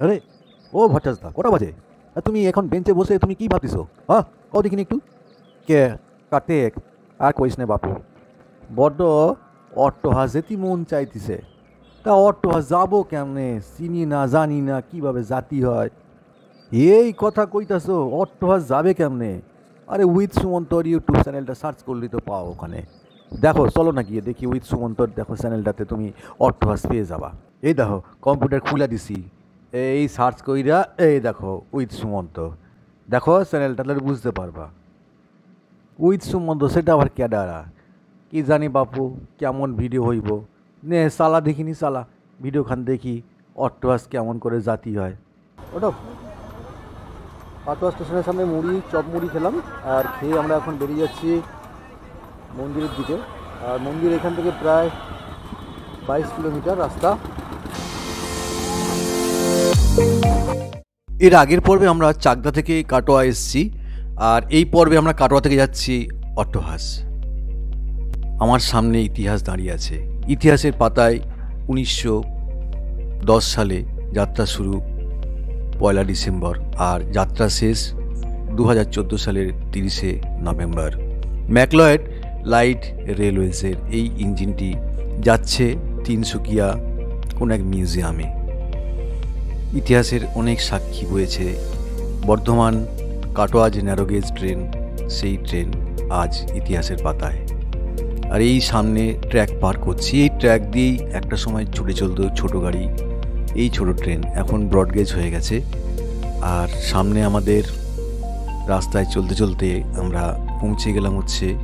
আরে, ও ভট্টাচদা কটা বাজে? আর তুমি এখন বেঞ্চে বসে তুমি কি ভাবতেছো? হ্যাঁ কও দেখিনি একটু। কে? কার্তিক। আর কইস না বাপু, বড্ড অট্টহাস যেতি মন চাইতিছে। তা অট্টহাস যাব কেমনে? চিনি না, জানি না, কীভাবে জাতি হয়। এই কথা কইতাছো অট্টহাস যাবে কেমনে? আরে, উইথ সুমন্তর ইউটিউব চ্যানেলটা সার্চ করলেই তো পাও ওখানে। দেখো, চলো না গিয়ে দেখি উইথ সুমন্তর, দেখো চ্যানেলটাতে তুমি অট্টহাস পেয়ে যাবা। এই দেখো, কম্পিউটার খুলে দিছি। এই সার্চ কইরা, এই দেখো, উইথ সুমন্ত। দেখো, চ্যানেলটা তাহলে বুঝতে পারবা। উইথ সুমন্ত, সেটা আবার ক্যাডারা। কি জানি বাপু, কেমন ভিডিও হইব? নে, সালা দেখিনি, সালা। ভিডিও খান দেখি, অট্টহাস কেমন করে জাতি হয়। ওটা পাটোয়া স্টেশনের সামনে মুড়ি, চপ মুড়ি খেলাম, আর খেয়ে আমরা এখন বেরিয়ে যাচ্ছি মন্দিরের দিকে। আর মন্দির এখান থেকে প্রায় বাইশ কিলোমিটার রাস্তা। এর আগের পর্বে আমরা চাকদা থেকে কাটোয়া এসেছি, আর এই পর্বে আমরা কাটোয়া থেকে যাচ্ছি অট্টহাস। আমার সামনে ইতিহাস দাঁড়িয়ে আছে। ইতিহাসের পাতায় উনিশশো দশ সালে যাত্রা শুরু, পয়লা ডিসেম্বর, আর যাত্রা শেষ দু হাজার চোদ্দ সালের তিরিশে নভেম্বর। ম্যাকলয়েড লাইট রেলওয়েজের এই ইঞ্জিনটি যাচ্ছে তিনসুকিয়া কোন এক মিউজিয়ামে। ইতিহাসের অনেক সাক্ষী বয়েছে। বর্ধমান কাটোয়া যে ন্যারোগেজ ট্রেন সেই ট্রেন আজ ইতিহাসের পাতায়। আর এই সামনে ট্র্যাক পার করছি। এই ট্র্যাক দিয়েই একটা সময় ছুটে চলতো ছোটো গাড়ি। এই ছোট ট্রেন এখন ব্রডগেজ হয়ে গেছে। আর সামনে আমাদের রাস্তায় চলতে চলতে আমরা পৌঁছে গেলাম হচ্ছে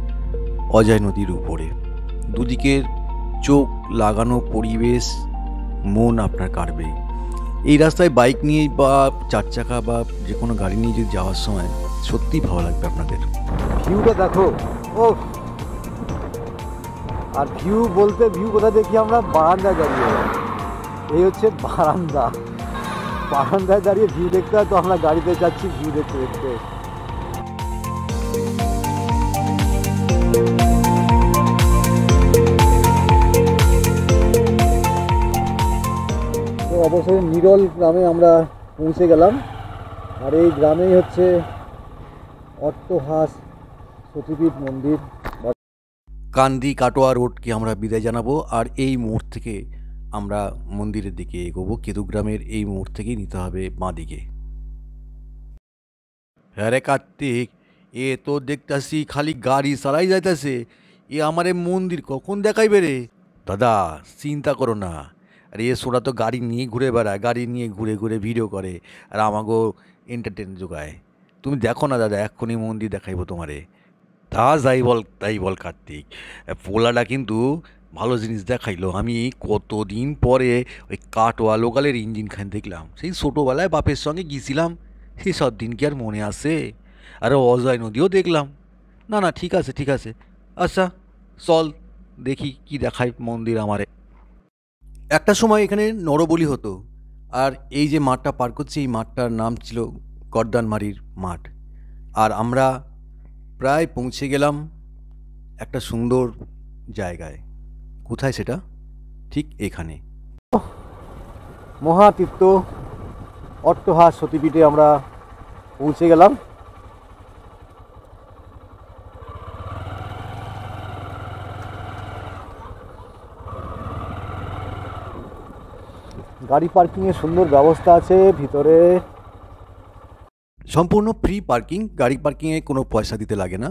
অজয় নদীর উপরে। দুদিকের চোখ লাগানো পরিবেশ মন আপনার কাটবে এই রাস্তায় বাইক নিয়ে বা চার চাকা বা যে কোনো গাড়ি নিয়ে যদি যাওয়ার সময় সত্যিই ভালো লাগবে আপনাদের? ভিউটা দেখো। ও আর ভিউ বলতে ভিউ কোথায় দেখি আমরা? বারান্দায় দাঁড়িয়ে। এই হচ্ছে বারান্দা। বারান্দায় দাঁড়িয়ে ভিউ দেখতে হয় তো আমরা গাড়িতে যাচ্ছি ভিউ দেখতে দেখতে। অবশ্যই নিরল গ্রামে আমরা পৌঁছে গেলাম। আর এই গ্রামেই হচ্ছে অট্টহাস সতীপীঠ মন্দির। কান্দি কাটোয়া রোডকে আমরা বিদায় জানাব, আর এই মোড় থেকে আমরা মন্দিরের দিকে এগোবো। কেতুগ্রামের এই মোড় থেকেই নিতে হবে বাঁ দিকে হ্যাঁ রে কার্তিক, এ তো দেখতাছি খালি গাড়ি চালাই যাইতাছে। এ আমারে মন্দির কখন দেখাইবে রে? দাদা, চিন্তা করো না। আর এ সোরা তো গাড়ি নিয়ে ঘুরে বেড়ায়, গাড়ি নিয়ে ঘুরে ঘুরে ভিডিও করে, আর আমাকেও এন্টারটেন যোগায় তুমি দেখো না দাদা, এক্ষুনি মন্দির দেখাইবো তোমারে। তা যাই বল, তাই বল কার্তিক। পোলাটা কিন্তু ভালো জিনিস দেখাইলো। আমি কতদিন পরে ওই কাটোয়া লোকালের ইঞ্জিন খান দেখলাম। সেই ছোটোবেলায় বাপের সঙ্গে গিয়েছিলাম। সেই সব দিন কি আর মনে আসে আর অজয় নদীও দেখলাম। না না, ঠিক আছে ঠিক আছে। আচ্ছা চল, দেখি কি দেখায় মন্দির আমারে। একটা সময় এখানে নরবলি হতো, আর এই যে মাঠটা পার করছি, এই মাঠটার নাম ছিল গর্দানমারির মাঠ। আর আমরা প্রায় পৌঁছে গেলাম একটা সুন্দর জায়গায়। কোথায় সেটা? ঠিক এখানে। মহাতীর্থ অট্টহাস সতীপীঠে আমরা পৌঁছে গেলাম। গাড়ি পার্কিংয়ের সুন্দর ব্যবস্থা আছে ভিতরে সম্পূর্ণ ফ্রি পার্কিং গাড়ি পার্কিংয়ে কোনো পয়সা দিতে লাগে না।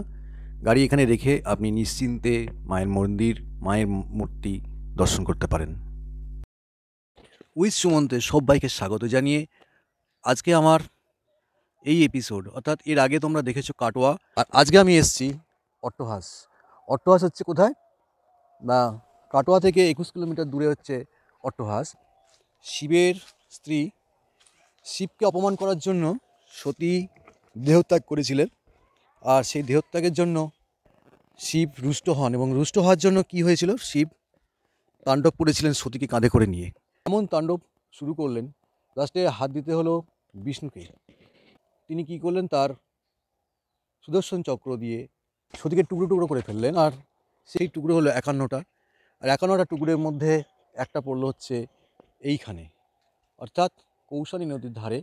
গাড়ি এখানে রেখে আপনি নিশ্চিন্তে মায়ের মন্দির মায়ের মূর্তি দর্শন করতে পারেন। উইথ সুমন্তে সবাইকে স্বাগত জানিয়ে আজকে আমার এই এপিসোড অর্থাৎ এর আগে তোমরা দেখেছ কাটোয়া। আর আজকে আমি এসেছি অট্টহাস। অট্টহাস হচ্ছে কোথায়? না কাটোয়া থেকে একুশ কিলোমিটার দূরে হচ্ছে অট্টহাস। শিবের স্ত্রী শিবকে অপমান করার জন্য সতী দেহত্যাগ করেছিলেন। আর সেই দেহত্যাগের জন্য শিব রুষ্ট হন এবং রুষ্ট হওয়ার জন্য কি হয়েছিল? শিব তাণ্ডব করেছিলেন সতীকে কাঁধে করে নিয়ে। এমন তাণ্ডব শুরু করলেন। লাস্টে হাত দিতে হলো বিষ্ণুকে। তিনি কি করলেন? তার সুদর্শন চক্র দিয়ে সতীকে টুকরো টুকরো করে ফেললেন। আর সেই টুকরো হলো একান্নটা। আর একান্নটা টুকরোর মধ্যে একটা পড়ল হচ্ছে এইখানে। অর্থাৎ কৌশলী নদীর ধারে।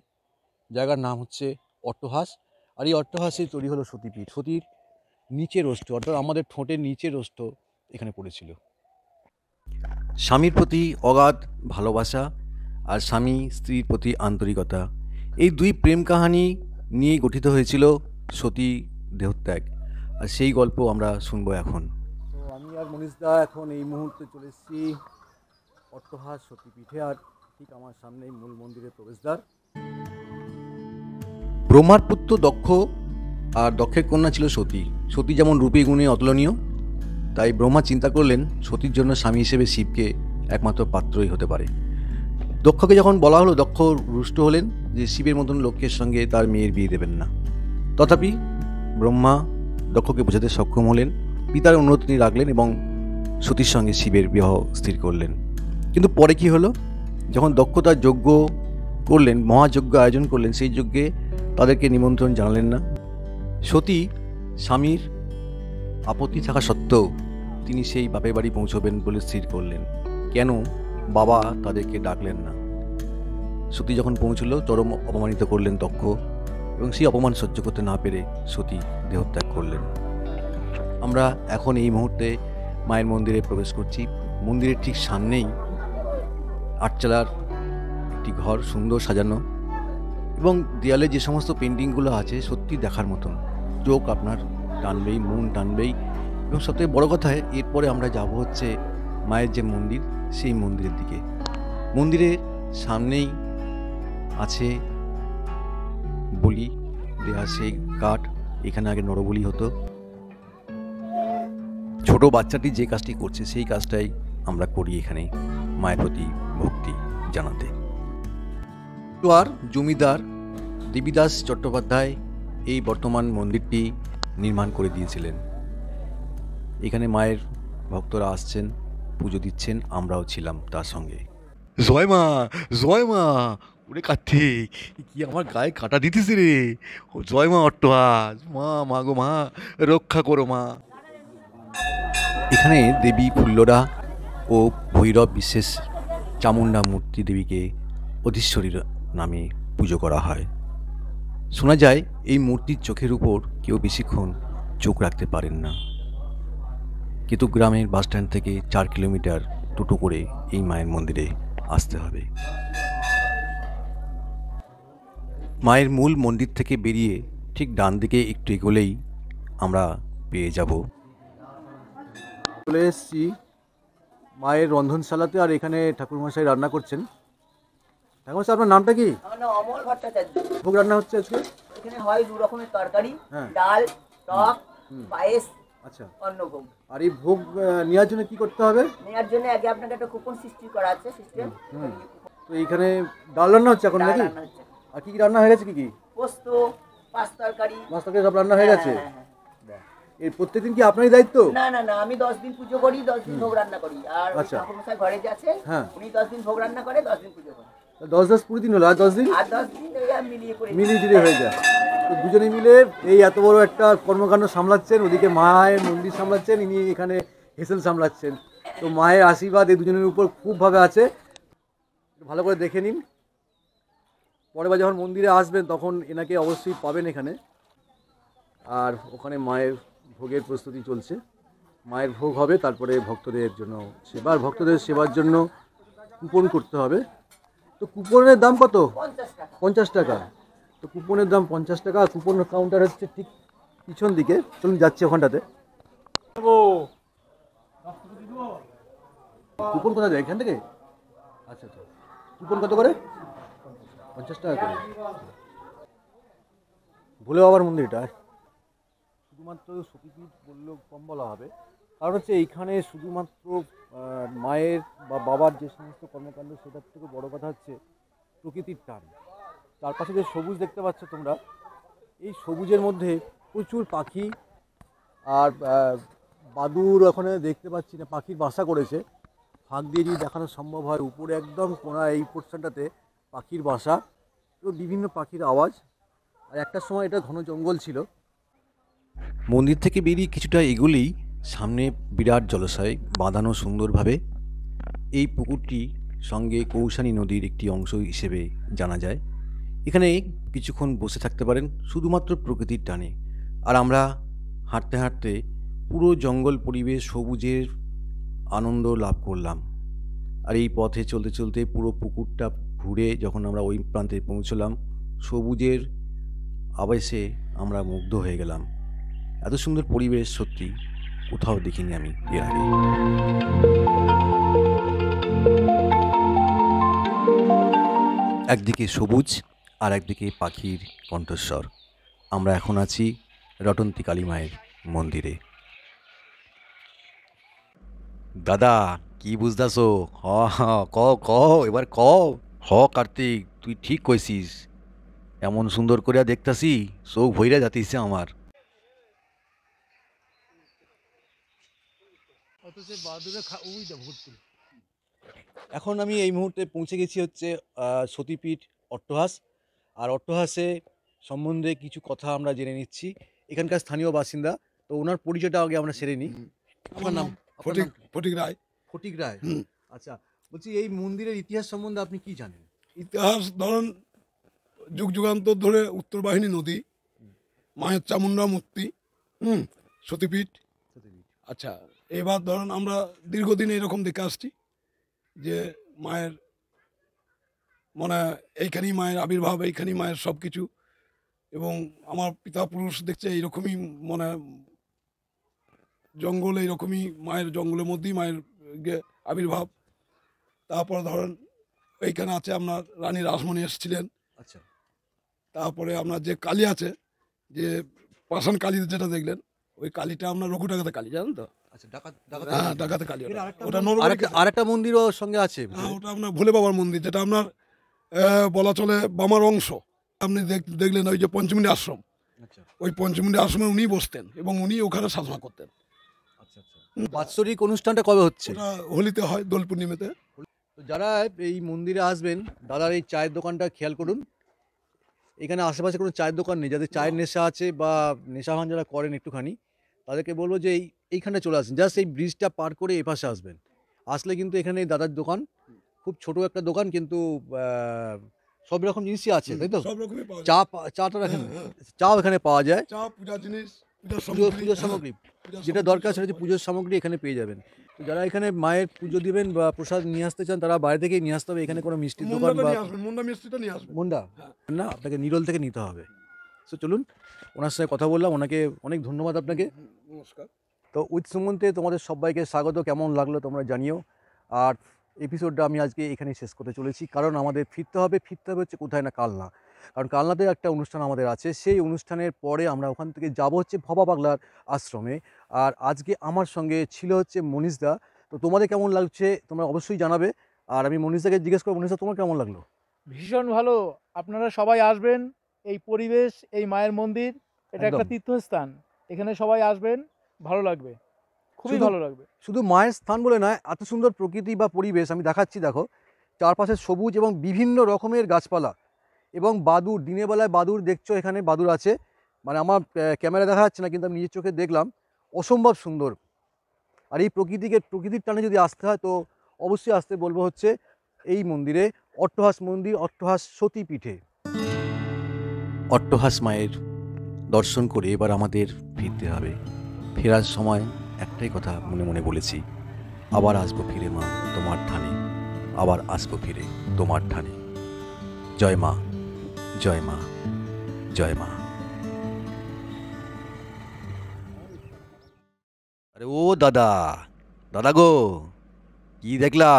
জায়গার নাম হচ্ছে অট্টহাস। আর এই অট্টহাসে তৈরি হলো সতীপীঠ। সতীর নিচের ওষ্ঠ অর্থাৎ আমাদের ঠোঁটের নিচের ওষ্ঠ এখানে পড়েছিল। স্বামীর প্রতি অগাধ ভালোবাসা আর স্বামী স্ত্রীর প্রতি আন্তরিকতা, এই দুই প্রেম কাহানি নিয়ে গঠিত হয়েছিল সতী দেহত্যাগ। আর সেই গল্প আমরা শুনব এখন। আমি আর মনীষদা এখন এই মুহূর্তে চলে এসেছি অট্টহাস সতীপীঠে আর ঠিক আমার সামনেই মূল মন্দিরের প্রবেশদ্বার। ব্রহ্মার পুত্র দক্ষ আর দক্ষের কন্যা ছিল সতী। সতী যেমন রূপী গুণে অতুলনীয়, তাই ব্রহ্মা চিন্তা করলেন সতীর জন্য স্বামী হিসেবে শিবকে একমাত্র পাত্রই হতে পারে। দক্ষকে যখন বলা হলো, দক্ষ রুষ্ট হলেন যে শিবের মতন লোকের সঙ্গে তার মেয়ের বিয়ে দেবেন না। তথাপি ব্রহ্মা দক্ষকে বোঝাতে সক্ষম হলেন, পিতার অনুরোধ তিনি রাখলেন এবং সতীর সঙ্গে শিবের বিবাহ স্থির করলেন। কিন্তু পরে কি হলো? যখন দক্ষতা যজ্ঞ করলেন, মহাযজ্ঞ আয়োজন করলেন, সেই যজ্ঞে তাদেরকে নিমন্ত্রণ জানালেন না। সতী স্বামীর আপত্তি থাকা সত্ত্বেও তিনি সেই বাপের বাড়ি পৌঁছবেন বলে স্থির করলেন। কেন? বাবা তাদেরকে ডাকলেন না। সতী যখন পৌঁছলো, চরম অপমানিত করলেন দক্ষ এবং সেই অপমান সহ্য করতে না পেরে সতী দেহত্যাগ করলেন। আমরা এখন এই মুহূর্তে মায়ের মন্দিরে প্রবেশ করছি। মন্দিরের ঠিক সামনেই আটচালার একটি ঘর সুন্দর সাজানো এবং দেয়ালে যে সমস্ত পেন্টিংগুলো আছে সত্যি দেখার মতন। চোখ আপনার টানবেই, মন টানবেই এবং সবথেকে বড় কথা, এরপরে আমরা যাব হচ্ছে মায়ের যে মন্দির, সেই মন্দিরের দিকে। মন্দিরের সামনেই আছে বলি দেওয়া সেই কাঠ, এখানে আগে নরবলি হতো। ছোট বাচ্চাটি যে কাজটি করছে, সেই কাজটাই আমরা করি এখানে মায়ের প্রতি ভক্তি জানাতে। আর জমিদার দেবীদাস চট্টোপাধ্যায় এই বর্তমান মন্দিরটি নির্মাণ করে দিয়েছিলেন। এখানে মায়ের ভক্তরা আসছেন পুজো দিচ্ছেন আমরাও ছিলাম তার সঙ্গে। জয় মা জয় মা ওরে কার্তিক কি আমার গায়ে কাটা দিতেছে রে? ও জয় মা অট্টহাস মা মা গো মা রক্ষা করো মা। এখানে দেবী ফুল্লরা ও ভৈরব বিশেষ চামুণ্ডা মূর্তি দেবীকে অধীশ্বরীর নামে পুজো করা হয়। শোনা যায়, এই মূর্তির চোখের উপর কেউ বেশিক্ষণ চোখ রাখতে পারেন না। কেতু গ্রামের বাসস্ট্যান্ড থেকে চার কিলোমিটার টোটো করে এই মায়ের মন্দিরে আসতে হবে। মায়ের মূল মন্দির থেকে বেরিয়ে ঠিক ডান দিকে একটু এগোলেই আমরা পেয়ে যাব। চলে এসেছি মায়ের রন্ধনশালাতে আর এখানে ঠাকুরমশাই রান্না করছেন। ঠাকুরমশাই আপনার নামটা কি? আমার নাম অমল ভট্টাচার্য। ভোগ রান্না হচ্ছে আজকে? এখানে হয় দু রকমের তরকারি হ্যাঁ। ডাল টক পায়েস আচ্ছা। অন্নভোগ। আর এই ভোগ আহ, নেওয়ার জন্য কি করতে হবে? নেওয়ার জন্য আগে আপনাকে একটা কুপন সৃষ্টি করা আছে সিস্টেম তো এইখানে ডাল রান্না হচ্ছে এখন নাকি? আর কি কি রান্না হয়ে গেছে কি কি? পোস্ত পাঁচ তরকারি। মাছ তরকারি সব রান্না হয়ে গেছে? হ্যাঁ, হ্যাঁ। এর প্রত্যেকদিন কি আপনারই দায়িত্ব? না না না আমি দশ দিন পুজো করি দশ দিন ভোগ রান্না করি। আর আচ্ছা। ঠাকুরমশাই ঘরে যে আছে হ্যাঁ। উনি দশ দিন ভোগ রান্না করে দশ দিন পুজো করে। দশ দশ কুড়ি দিন হলো আর দশ দিন? আর দশ দিন ওই আমি মিলিয়ে করে মিলিয়ে জুলিয়ে হয়ে যায়। তো দুজনে মিলে এই এত বড় একটা কর্মকাণ্ড সামলাচ্ছেন ওদিকে মায়ের মন্দির সামলাচ্ছেন ইনি এখানে হেসেল সামলাচ্ছেন। তো মায়ের আশীর্বাদ এই দুজনের উপর খুবভাবে আছে। ভালো করে দেখে নিন। পরের বার যখন মন্দিরে আসবেন তখন এনাকে অবশ্যই পাবেন এখানে। আর ওখানে মায়ের ভোগের প্রস্তুতি চলছে। মায়ের ভোগ হবে তারপরে ভক্তদের জন্য সেবা। আর ভক্তদের সেবার জন্য কুপন করতে হবে। তো কুপনের দাম কত? পঞ্চাশ টাকা। তো কুপনের দাম পঞ্চাশ টাকা আর কুপন কাউন্টার হচ্ছে ঠিক পিছন দিকে। চলুন যাচ্ছি ওখানটাতে। কুপন কোথায় দেয় এখান থেকে? আচ্ছা আচ্ছা। কুপন কত করে? পঞ্চাশ টাকা করে। ভোলে বাবার মন্দির এটা। শুধুমাত্র সতীপীঠ বললেও কম বলা হবে। কারণ হচ্ছে এইখানে শুধুমাত্র মায়ের বা বাবার যে সমস্ত কর্মকাণ্ড, সেটার থেকে বড় কথা হচ্ছে প্রকৃতির টান। চারপাশে যে সবুজ দেখতে পাচ্ছ তোমরা, এই সবুজের মধ্যে প্রচুর পাখি আর বাদুর ওখানে দেখতে পাচ্ছি না, পাখির বাসা করেছে। ফাঁক দিয়ে যদি দেখানো সম্ভব হয়, উপরে একদম কোনা এই পোর্শনটাতে পাখির বাসা, এবং বিভিন্ন পাখির আওয়াজ। আর একটা সময় এটা ঘন জঙ্গল ছিল। মন্দির থেকে বেরিয়ে কিছুটা এগুলেই সামনে বিরাট জলাশয়, বাঁধানো সুন্দরভাবে। এই পুকুরটি সঙ্গে কৌশানী নদীর একটি অংশ হিসেবে জানা যায়। এখানে কিছুক্ষণ বসে থাকতে পারেন শুধুমাত্র প্রকৃতির টানে। আর আমরা হাঁটতে হাঁটতে পুরো জঙ্গল পরিবেশ সবুজের আনন্দ লাভ করলাম। আর এই পথে চলতে চলতে পুরো পুকুরটা ঘুরে যখন আমরা ওই প্রান্তে পৌঁছলাম, সবুজের আবেশে আমরা মুগ্ধ হয়ে গেলাম। এত সুন্দর পরিবেশ, সত্যি কোথাও দেখিনি আমি এর আগে। একদিকে সবুজ আর একদিকে পাখির কণ্ঠস্বর। আমরা এখন আছি রটন্তী কালী মায়ের মন্দিরে। দাদা, কি বুঝদাসো হ হ, ক ক, এবার ক। হ, কার্তিক, তুই ঠিক কইছিস। এমন সুন্দর করিয়া দেখতাছি, চোখ ভইরা যাতিছে আমার। ওই দা এখন আমি এই মুহূর্তে পৌঁছে গেছি হচ্ছে সতীপীঠ অট্টহাস। আর অট্টহাসে সম্বন্ধে কিছু কথা আমরা জেনে নিচ্ছি। এখানকার স্থানীয় বাসিন্দা তো ওনার পরিচয়টা আগে আমরা সেরে নিই। আমার নাম ফটিক ফটিক রায়। ফটিক রায়। আচ্ছা বলছি এই মন্দিরের ইতিহাস সম্বন্ধে আপনি কি জানেন? ইতিহাস ধরেন যুগ যুগান্তর ধরে উত্তর বাহিনী নদী মায়ের চামুন্ডা মূর্তি হুম সতীপীঠ। আচ্ছা এবার ধরেন আমরা দীর্ঘদিন এরকম দেখে আসছি যে মায়ের মানে এইখানেই মায়ের আবির্ভাব এইখানেই মায়ের সব কিছু এবং আমার পিতা পুরুষ দেখছে এইরকমই মানে জঙ্গল এইরকমই মায়ের জঙ্গলের মধ্যেই মায়ের আবির্ভাব। তারপর ধরেন এইখানে আছে আপনার রানী রাসমণি এসেছিলেন। আচ্ছা। তারপরে আপনার যে কালী আছে যে পাষাণ কালী যেটা দেখলেন ওই কালীটা আপনার রঘু ডাকাতে কালী জানেন তো? ডাকাত ডাকাত হ্যাঁ ওটা। আরেকটা মন্দির- সঙ্গে আছে। হ্যাঁ ওটা আপনার ভোলে বাবার মন্দির যেটা আপনার বলা চলে বামার অংশ। আপনি দেখ- দেখলেন ওই যে আশ্রম। আচ্ছা। ওই আশ্রমে উনি বসতেন এবং উনি ওখানে সাধনা করতেন। আচ্ছা আচ্ছা। বাৎসরিক অনুষ্ঠানটা কবে হচ্ছে? হোলিতে হয় দোল পূর্ণিমাতে। তো যারা এই মন্দিরে আসবেন দাদার এই চায়ের দোকানটা খেয়াল করুন। এখানে আশেপাশে কোনো চায়ের দোকান নেই। যাদের চায়ের নেশা আছে বা নেশা ভান যারা করেন একটুখানি তাদেরকে বলব যে এই এইখানে চলে আসেন। জাস্ট এই ব্রিজটা পার করে এপাশে আসবেন। আসলে কিন্তু এখানে এই দাদার দোকান খুব ছোট একটা দোকান কিন্তু সব রকম জিনিসই আছে তাই তো? চা চাটা রাখেন। চাও এখানে পাওয়া যায়। চা পূজা পুজোর সামগ্রী। যেটা দরকার সেটা হচ্ছে পুজোর সামগ্রী এখানে পেয়ে যাবেন। যারা এখানে মায়ের পুজো দিবেন বা প্রসাদ নিয়ে আসতে চান তারা বাইরে থেকেই নিয়ে আসতে হবে। এখানে কোনো মিষ্টির দোকান বা মুন্ডা মিষ্টিটা নিয়ে আসবেন। মুন্ডা? হ্যাঁ। না আপনাকে নিরল থেকে নিতে হবে। সো চলুন ওনার সঙ্গে কথা বললাম। ওনাকে অনেক ধন্যবাদ আপনাকে। নমস্কার। তো উইথ সুমন্তে তোমাদের সবাইকে স্বাগত। কেমন লাগল তোমরা জানিও। আর এপিসোডটা আমি আজকে এখানেই শেষ করতে চলেছি। কারণ আমাদের ফিরতে হবে ফিরতে হবে হচ্ছে কোথায় না কালনা। কারণ কালনাতে একটা অনুষ্ঠান আমাদের আছে। সেই অনুষ্ঠানের পরে আমরা ওখান থেকে যাব হচ্ছে ভবা পাগলার আশ্রমে। আর আজকে আমার সঙ্গে ছিল হচ্ছে মনীষদা তো তোমাদের কেমন লাগছে তোমরা অবশ্যই জানাবে। আর আমি মনীষদাকে জিজ্ঞেস করব মনীষদা তোমার কেমন লাগল? ভীষণ ভালো। আপনারা সবাই আসবেন। এই পরিবেশ এই মায়ের মন্দির এটা একটা তীর্থস্থান। এখানে সবাই আসবেন ভালো লাগবে। খুবই ভালো লাগবে। শুধু মায়ের স্থান বলে নয় এত সুন্দর প্রকৃতি বা পরিবেশ আমি দেখাচ্ছি দেখো চারপাশে সবুজ এবং বিভিন্ন রকমের গাছপালা এবং বাদুর দিনের বেলায় বাদুর দেখছ এখানে বাদুর আছে। মানে আমার ক্যামেরা দেখা যাচ্ছে না কিন্তু আমি নিজের চোখে দেখলাম অসম্ভব সুন্দর। আর এই প্রকৃতিকে প্রকৃতির টানে যদি আসতে হয় তো অবশ্যই আসতে বলব হচ্ছে এই মন্দিরে অট্টহাস মন্দির অট্টহাস সতীপীঠে। অট্টহাস মায়ের দর্শন করে এবার আমাদের ফিরতে হবে। ফেরার সময় একটাই কথা মনে মনে বলেছি, আবার আসব ফিরে মা, তোমার ঠানে আবার আসব ফিরে, তোমার ঠানে জয় মা জয় মা জয় মা। আরে ও দাদা দাদা গো, কি দেখলা?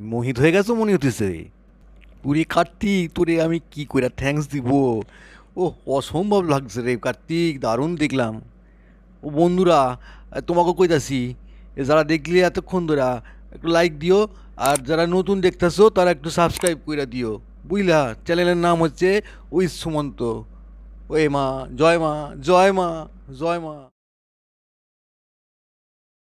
মোহিত হয়ে গেছো মনে হতেছে পুরি কার্তিক, তোরে আমি কি করে থ্যাঙ্কস দিব? ও অসম্ভব লাগছে রে কার্তিক, দারুণ দেখলাম। ও বন্ধুরা, তোমাকে কইতাছি, যারা দেখলে এতক্ষণ ধরা, একটু লাইক দিও, আর যারা নতুন দেখতেছো, তারা একটু সাবস্ক্রাইব করে দিও। বুঝলা? চ্যানেলের নাম হচ্ছে ওই সুমন্ত ওই মা, জয় মা জয় মা জয় মা।